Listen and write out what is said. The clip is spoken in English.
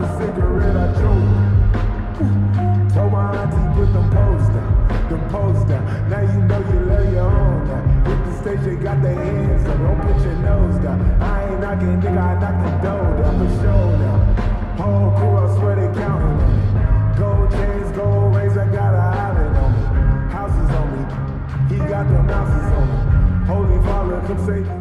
a cigarette I choked. Told my auntie, put them poles down, them poles down. Now you know you love your own now. Hit the they got their hands up, don't put your nose down. I ain't knocking, nigga, I knocked the door down for sure now. Whole crew, I swear they counting on me. Gold chains, gold rings, I got a island on me. Houses on me, he got them houses on me. Holy Father, come say.